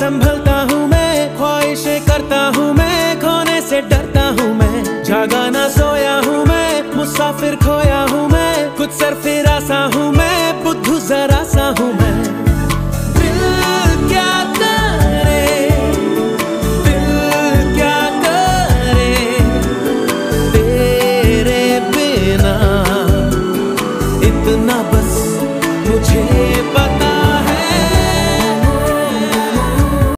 संभलता हूँ मैं, ख्वाहिशें करता हूँ मैं, खोने से डरता हूँ मैं। जागा ना सोया हूँ मैं, मुसाफिर खोया हूँ मैं कुछ सर फिरा सा हूँ मैं, बुद्धू जरा सा हूँ मैं। इतना बस